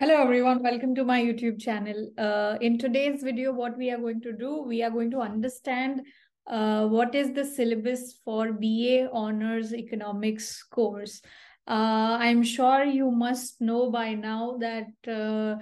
Hello everyone, welcome to my YouTube channel. Uh, in today's video, what we are going to do, we are going to understand uh, what is the syllabus for BA Honors Economics course. Uh, I'm sure you must know by now that uh,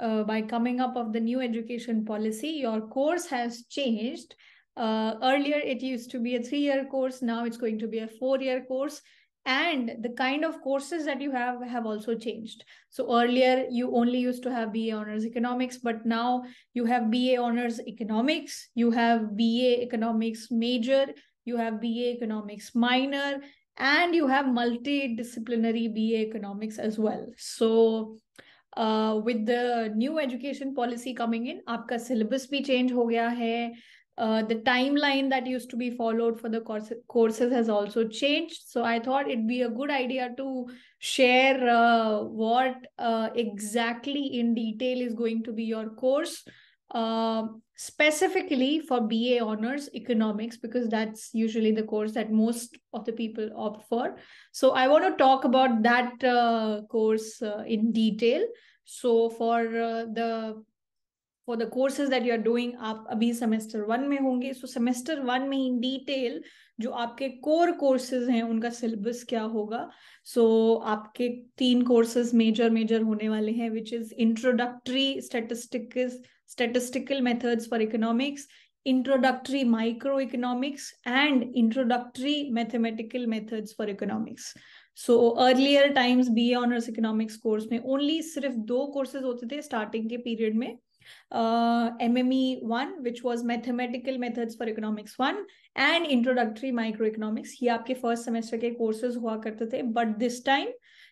uh, by coming up of the new education policy, your course has changed. Uh, earlier, it used to be a three-year course. Now it's going to be a four-year course and the kind of courses that you have have also changed so earlier you only used to have ba honors economics but now you have ba honors economics you have ba economics major you have ba economics minor and you have multidisciplinary ba economics as well so uh, with the new education policy coming in आपका syllabus भी change हो गया है uh, the timeline that used to be followed for the course, courses has also changed. So I thought it'd be a good idea to share uh, what uh, exactly in detail is going to be your course, uh, specifically for BA Honors Economics, because that's usually the course that most of the people opt for. So I want to talk about that uh, course uh, in detail. So for the for the courses that you are doing आप अभी semester one में होंगे। सो semester one में in detail जो आपके core courses हैं उनका syllabus क्या होगा? सो so, आपके तीन कोर्सेज मेजर मेजर होने वाले हैं which is introductory statistical statistical methods for economics introductory microeconomics and introductory mathematical methods for economics so earlier times B honours economics course में ओनली सिर्फ़ दो कोर्सेज होते थे स्टार्टिंग के पीरियड में। Uh, MME 1, which was Mathematical Methods for Economics 1, and Introductory Microeconomics. ये आपके first semester के courses हुआ करते थे. But this time,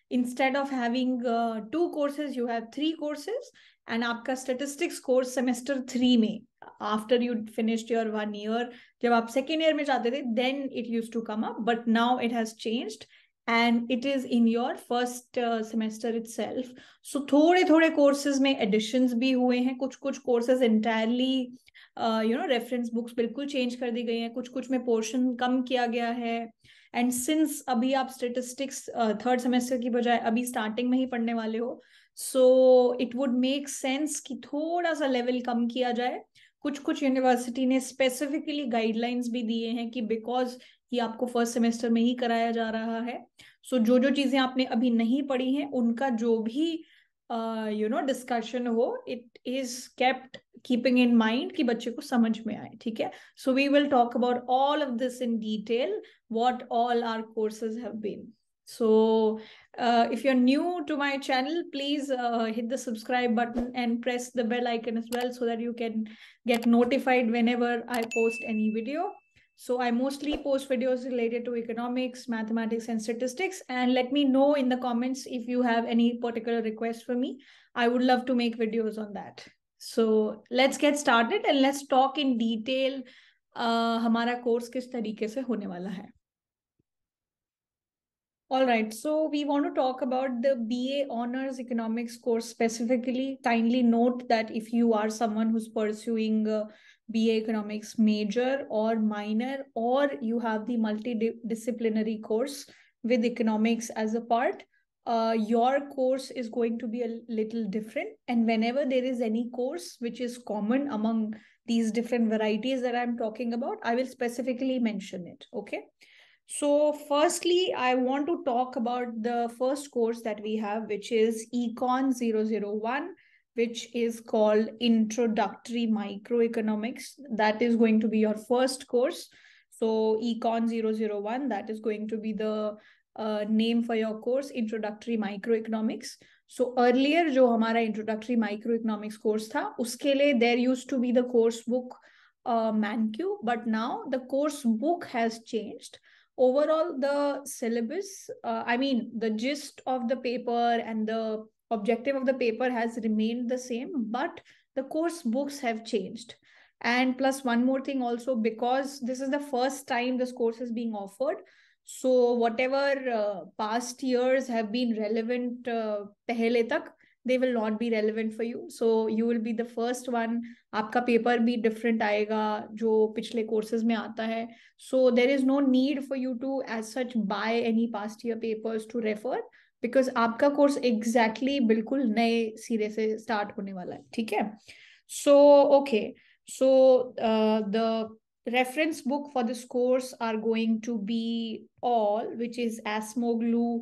instead of having uh, two courses, you have three courses. And आपका statistics course semester 3 में, after you finished your one year, जब आप second year में जाते थे, then it used to come up. But now it has changed. And it is in your first uh, semester itself. So थोड़े थोड़े courses में additions भी हुए हैं। कुछ कुछ entirely uh, you know reference books बिल्कुल change कर दी गई हैं। कुछ कुछ में portion कम किया गया है। एंड सिंस अभी आप स्टेटिस्टिक्स थर्ड सेमेस्टर की बजाय अभी स्टार्टिंग में ही पढ़ने वाले हो so it would make sense कि थोड़ा सा लेवल कम किया जाए। कुछ कुछ यूनिवर्सिटी ने स्पेसिफिकली गाइडलाइंस भी दिए हैं कि बिकॉज़ ये आपको फ़र्स्ट सेमेस्टर में ही कराया जा रहा है सो so, जो जो चीज़ें आपने अभी नहीं पढ़ी हैं उनका जो भी यू नो डिस्कशन हो it is kept keeping in mind कि बच्चे को समझ में आए ठीक है so we will talk about all of this in detail what all are courses have been So, uh, if you're new to my channel, please uh, hit the subscribe button and press the bell icon as well so that you can get notified whenever I post any video. So I mostly post videos related to economics, mathematics, and statistics. And let me know in the comments if you have any particular request for me. I would love to make videos on that. So let's get started and let's talk in detail uh, हमारा course किस तरीके से होने वाला है All right, so we want to talk about the BA Honors Economics course specifically. Kindly note that if you are someone who's pursuing uh, BA Economics major or minor, or you have the multidisciplinary course with economics as a part, uh, your course is going to be a little different. And whenever there is any course which is common among these different varieties that I'm talking about, I will specifically mention it. Okay. So, firstly, I want to talk about the first course that we have, which is Econ 001 which is called Introductory Microeconomics. That is going to be your first course. So, Econ 001, that is going to be the uh, name for your course, Introductory Microeconomics. So earlier, जो हमारा Introductory Microeconomics course course था उसके लिए there used to be the course book Mankiw. But now the course book has changed. overall the syllabus uh, i mean the gist of the paper and the objective of the paper has remained the same, but the course books have changed. And plus, one more thing also, because this is the first time this course is being offered. So, whatever uh, past years have been relevant, uh, tak, they will not be relevant for you. So, you will be the first one. apka paper be different aayega, jo pichle courses mein aata hai. So, there is no need for you to, as such, buy any past year papers to refer. Because आपका course exactly exactly बिल्कुल नए सिरे से start होने वाला है ठीक है? So okay so the reference book for this course are going to be all which is Acemoglu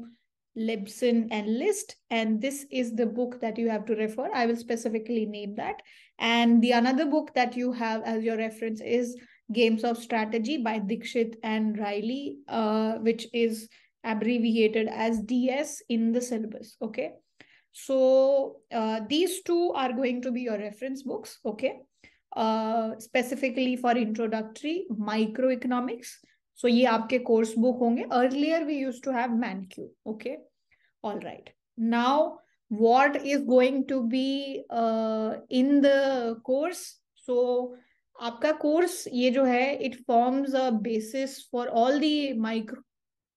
Laibson and list. And this is the book that you have to refer. I will specifically name that. And the another book that you have as your reference is games of strategy by Dixit and Reiley uh, which is abbreviated as DS in the syllabus. Okay. So uh, these two are going to be your reference books. Okay. Uh, specifically for introductory microeconomics. So ye aapke course book honge. Earlier we used to have Mankiw. Okay. All right. Now what is going to be uh, in the course? So आपका course ये जो है it forms a basis for all the micro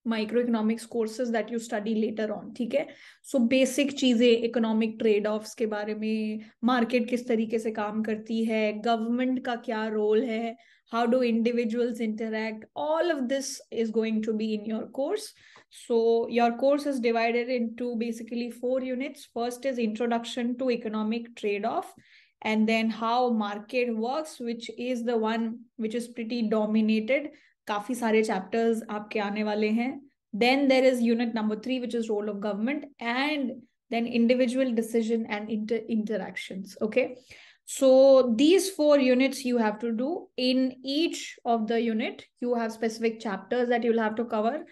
microeconomics courses that you study later on ठीक है? सो basic चीज़ें economic trade off के बारे में मार्केट किस तरीके से काम करती है गवर्नमेंट का क्या रोल है how do individuals interact all of this is going to be in your course so your course is divided into basically four units first is introduction to economic trade off and then how market work which is the one which is pretty dominated काफी सारे chapters आपके आने वाले हैं then there is unit number 3 which is role of government and then individual decision and inter interactions okay so these four units you have to do in each of the unit. You have specific chapters that you'll have to cover.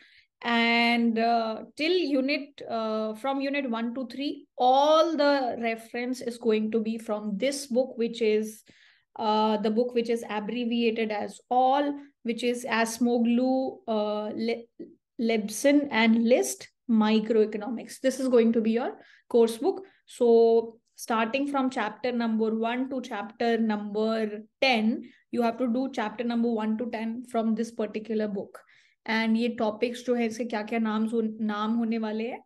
And uh, till unit, uh, from unit one to three, all the reference is going to be from this book, which is uh, the book which is abbreviated as all, which is Asmoglu, uh, Le Lebson and List Microeconomics. This is going to be your course book. So starting from chapter number 1 to chapter number 10 you have to do chapter number 1 to 10 from this particular book and ये topics जो है इसके क्या क्या नाम नाम होने वाले हैं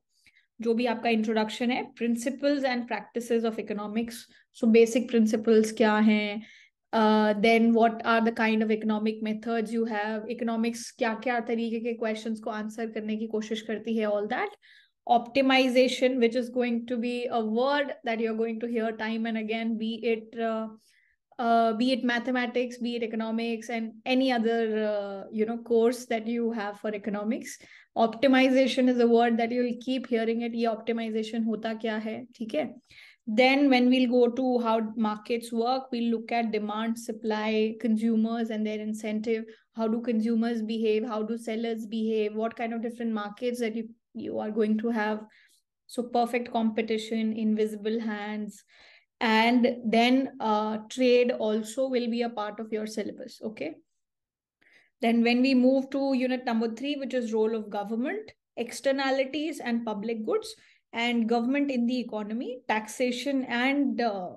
जो भी आपका इंट्रोडक्शन है principles and practices of economics so basic principles क्या हैं then what are the kind of economic methods you have economics क्या क्या तरीके के क्वेश्चंस को आंसर करने की कोशिश करती है all that optimization which is going to be a word that you're going to hear time and again be it uh, uh, be it mathematics be it economics and any other uh, you know course that you have for economics optimization is a word that you'll keep hearing it ye optimization hota kya hai theek hai then when we'll go to how markets work we'll look at demand supply consumers and their incentive. How do consumers behave? How do sellers behave? What kind of different markets that you you are going to have? So perfect competition invisible hands. And then uh, trade also will be a part of your syllabus okay? Then when we move to unit number three which is role of government externalities and public goods and government in the economy taxation and uh,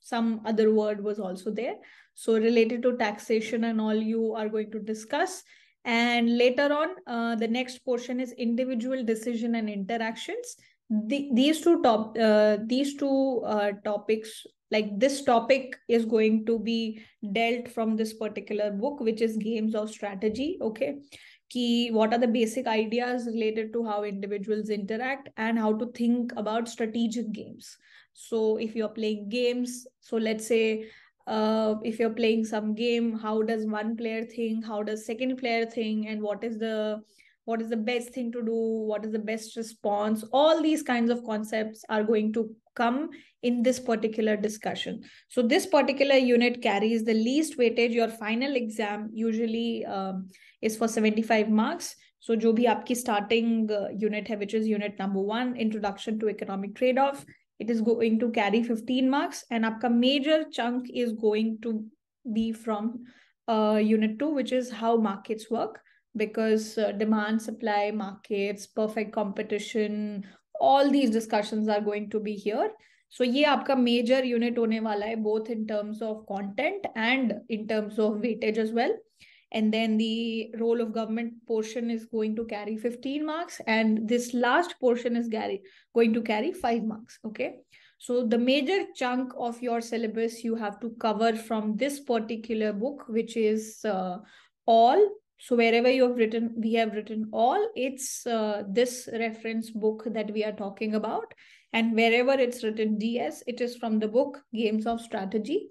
some other word was also there so related to taxation and all you are going to discuss and later on, uh, the next portion is individual decision and interactions. The, these two top uh, these two uh, topics like this topic is going to be dealt from this particular book which is games of strategy okay? Key what are the basic ideas related to how individuals interact and how to think about strategic games. So if you're playing games so let's say uh, if you're playing some game how does one player think? How does second player think? And what is the what is the best thing to do what is the best response all these kinds of concepts are going to come in this particular discussion. So this particular unit carries the least weightage. Your final exam usually um, is for 75 marks. So jo bhi aapki starting uh, unit hai which is unit number 1 introduction to economic trade off it is going to carry 15 marks. And aapka major chunk is going to be from uh, unit 2 which is how markets work because uh, demand supply markets perfect competition all these discussions are going to be here. So ye aapka major unit hone wala hai both in terms of content and in terms of weightage as well. And then the role of government portion is going to carry 15 marks and this last portion is going to carry 5 marks okay? So the major chunk of your syllabus you have to cover from this particular book which is uh, all so wherever you have written, we have written all, it's uh, this reference book that we are talking about. And wherever it's written DS, it is from the book Games of Strategy.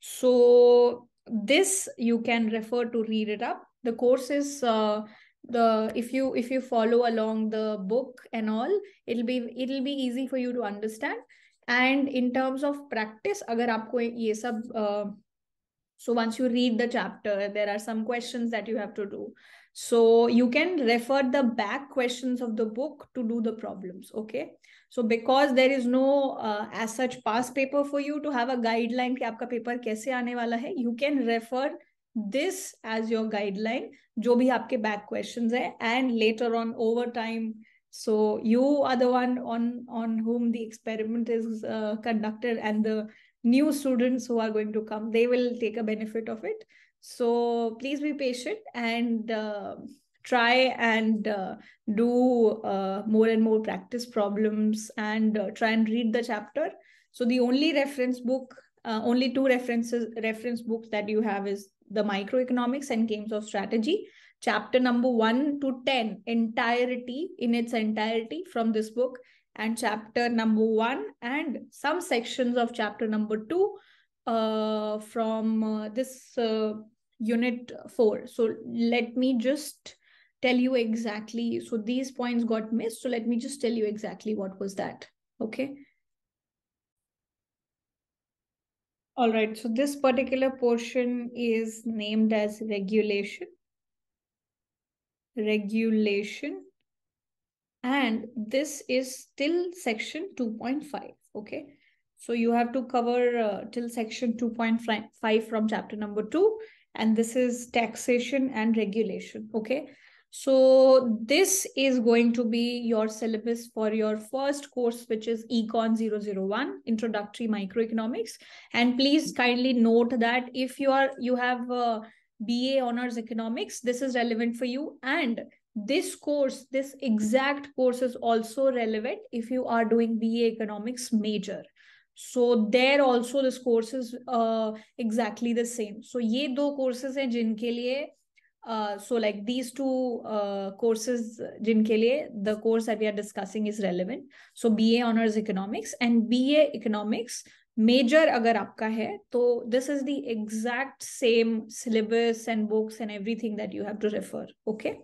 So this you can refer to read it up. The course is uh, the if you if you follow along the book and all, it'll be it'll be easy for you to understand. And in terms of practice, agar aapko ye sab uh, so once you read the chapter, there are some questions that you have to do. So you can refer the back questions of the book to do the problems. Okay. So because there is no uh, as such past paper for you to have a guideline कि आपका paper कैसे आने वाला है, you can refer this as your guideline, जो भी आपके back questions है, and later on over time. So you are the one on on whom the experiment is uh, conducted, and the new students who are going to come they will take a benefit of it. So please be patient and uh, try and uh, do uh, more and more practice problems and uh, try and read the chapter. So the only reference book uh, only two references reference books that you have is the microeconomics and games of strategy. Chapter number 1 to 10 entirety in its entirety from this book and chapter number one and some sections of chapter number two uh, from uh, this uh, unit four. So let me just tell you exactly. So these points got missed. So let me just tell you exactly what was that. Okay. All right. So this particular portion is named as regulation. Regulation and this is still section 2.5 okay? So you have to cover uh, till section 2.5 from chapter number 2 and this is taxation and regulation okay? So this is going to be your syllabus for your first course which is econ 001 introductory microeconomics. And please kindly note that if you are you have ba honors economics this is relevant for you. And this course, this exact course is also relevant if you are doing BA economics major. So there also this course is uh, exactly the same. So ये दो courses हैं जिनके लिए uh, so like these two uh, courses जिनके लिए the course that we are discussing is relevant. So BA honors economics and BA economics major अगर आपका है तो this is the exact same syllabus and books and everything that you have to refer. Okay.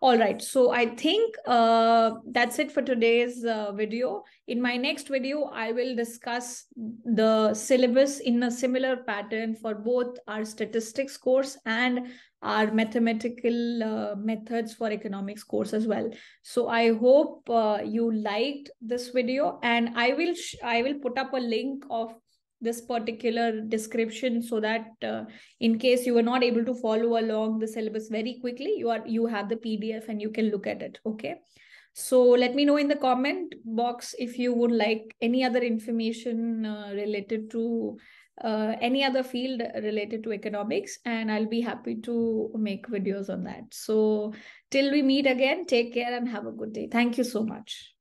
All right, so I think uh, that's it for today's uh, video. In my next video, I will discuss the syllabus in a similar pattern for both our statistics course and our mathematical uh, methods for economics course as well. So I hope uh, you liked this video and I will I will put up a link of this particular description so that uh, in case you are not able to follow along the syllabus very quickly you are you have the pdf and you can look at it okay? So let me know in the comment box if you would like any other information uh, related to uh, any other field related to economics and i'll be happy to make videos on that. So till we meet again take care and have a good day. Thank you so much